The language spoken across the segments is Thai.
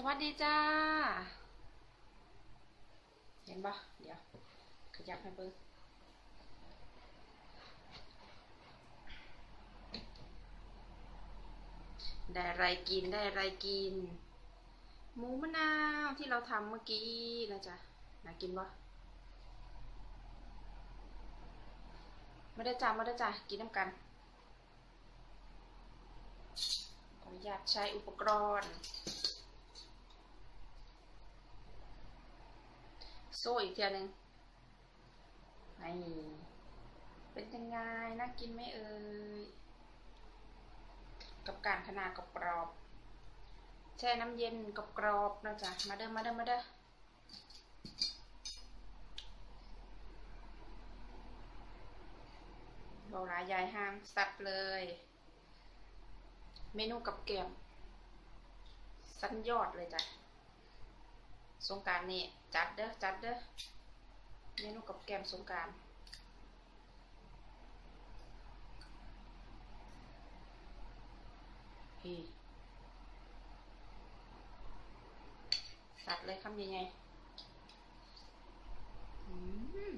สวัสดีจ้า เห็นปะเดี๋ยว ขยับให้เบิ่งได้ไรกินได้ไรกิน หมูมะนาวที่เราทำเมื่อกี้นะจ๊ะน่ากินปะไม่ได้จ้าไม่ได้จ้ากินน้ำกันขออนุญาตใช้อุปกรณ์ โซ่อีกเทียหนึงนี่เป็นยังไงน่ากินไหมเอ่ยกับการขนาดกรอบแช่น้ำเย็นกรอบๆนะจ๊ะมาเด้อมาเด้อมาเด้อเบาหลายยายห้างสัดเลย เมนูกับแกมสันยอดเลยจ้ะ สงกรารนี่จัดเด้อจัดเด้อเมนูกับแกมสงกรารพี่สัดเลยคำยังไงอืม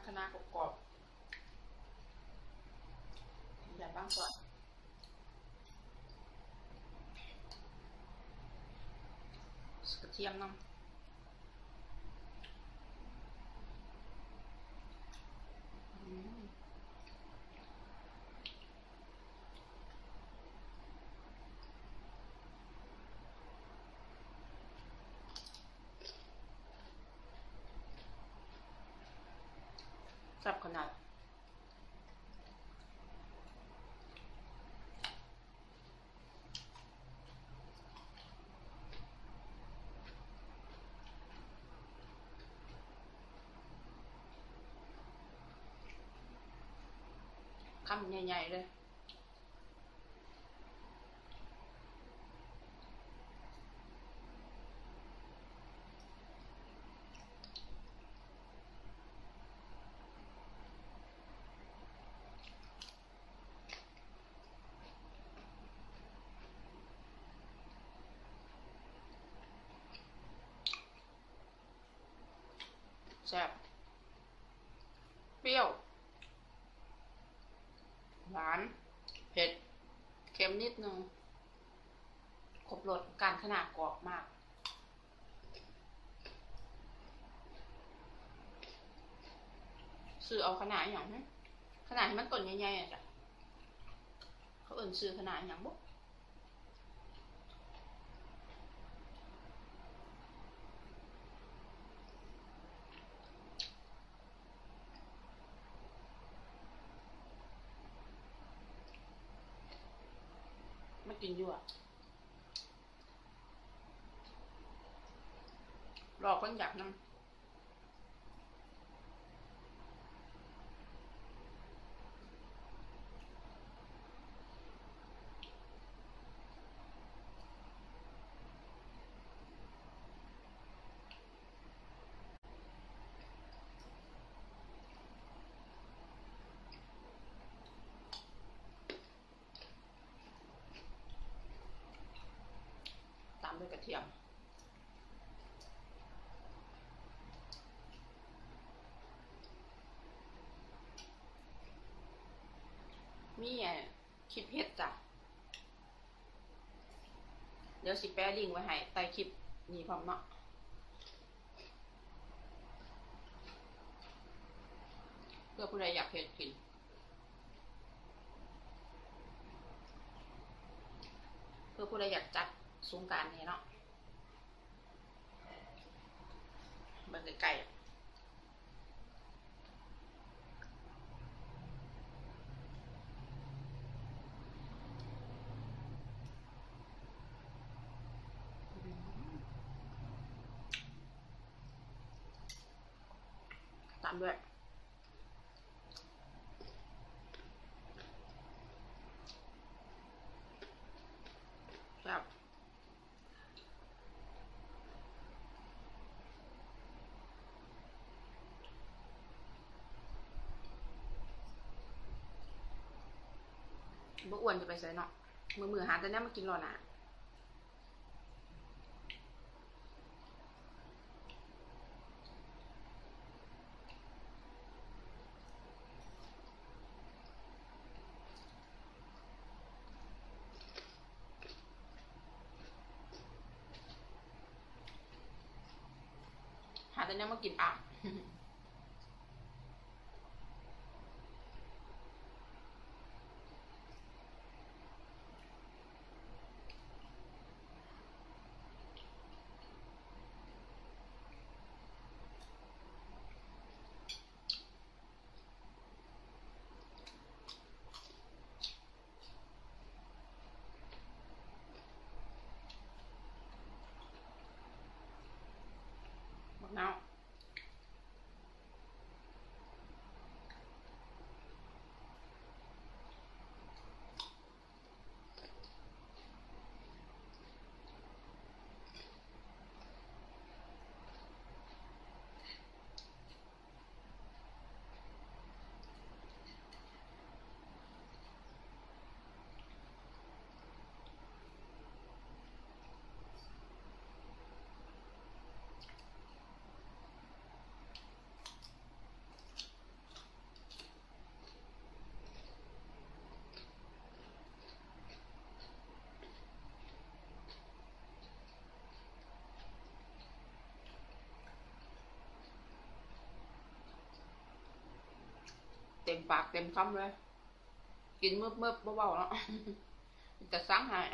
การคณะกรอบๆแบบบ้างก่อนกระเทียมน้ำอืมแซ่บข นาดคำใหญ่ๆเลย แซ่บเปรี้ยว หวาน เผ็ด เค็มนิดนึงครบรสการขนาดกรอบมากซื้อเอาขนาดอย่างนี้ขนาดที่มันต้นใหญ่ๆอะจ้ะเขาเอื่นซื้อขนาดอย่างบุ๊ กินอยู่อะรอคนอยากนั่งตามด้วยกระ เทียม มีอะคลิปเฮ็ดจ้ะ เดี๋ยวสิแปะลิงไว้ให้ใต้คลิปนี้พร้อมเนาะเพื่อผู้ใดอยากเห็นกินเพื่อผู้ใดอยากจัด สงการนี้เนาะเบิ่งไกลๆตามด้วย บ่อ้วนจะไปใส่เนาะมือมือหาแต่เนี้ยมากินรอนะ ม ต็มปากเต็มคำเลย กินเมื่อเมื่อเบาๆเนาะจะสังหาย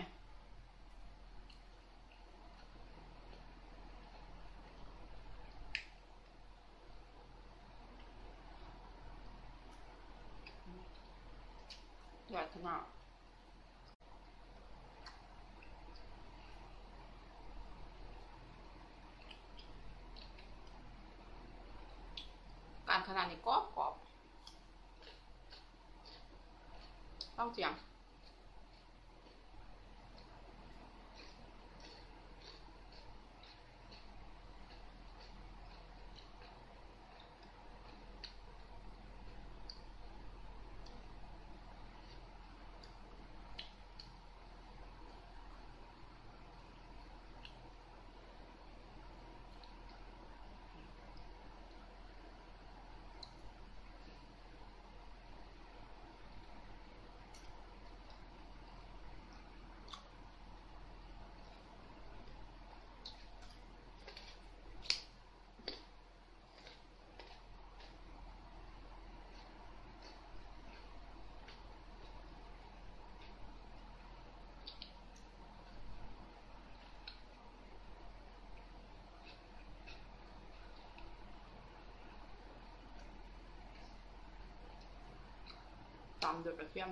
ยอดขนาดการขนาดนี้กรอบกรอบ ต้อ งเสีย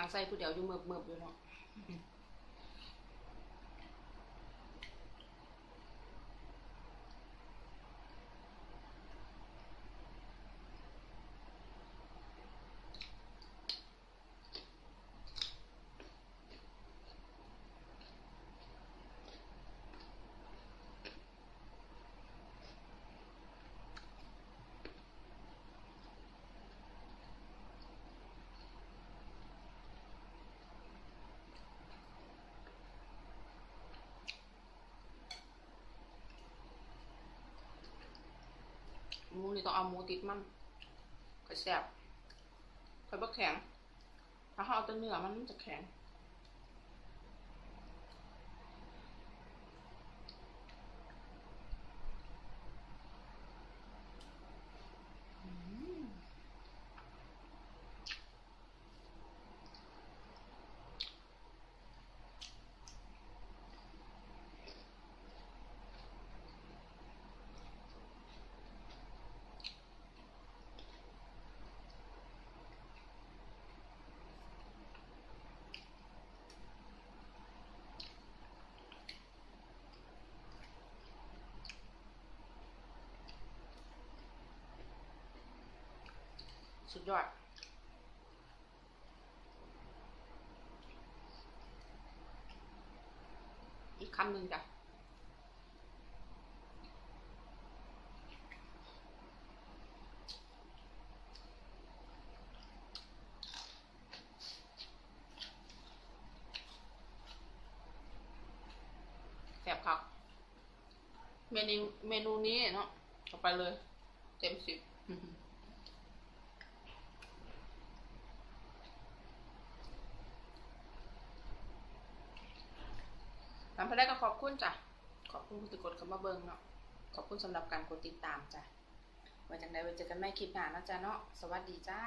ามด้วยกระเทียมหืมสุดยอดนางใส่ผู้เดียวอยู่เมือบเมือบอยู่เนาะหมูนี่ ต้องเอาหมูติดมันก็แซ่บค่อยบ่แข็ง ถ้าเขาเอาแต่เนื้อมันจะแข็ง สุดยอด อีกคำหนึ่งจ้ะแสบครับเมนูเมนูนี้เนาะต่อไปเลย เต็มสิบทำ ไปได้ก็ขอบคุณจ้ะ ขอบคุณผู้ติดกดเข้ามาเบิงเนาะ ขอบคุณสำหรับการกดติดตามจ้ะไว้จังใดไว้เจอกันใหม่คลิปหน้านะจ๊ะเนาะ สวัสดีจ้า